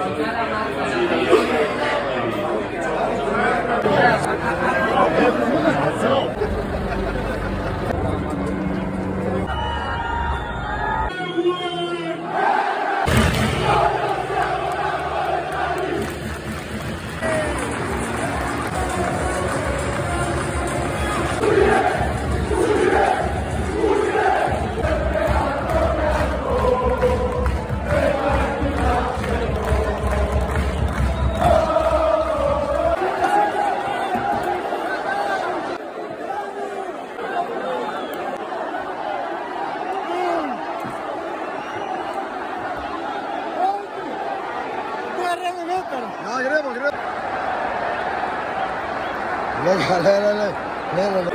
Thank you. No, queremos, queremos. Venga, léelo, léelo,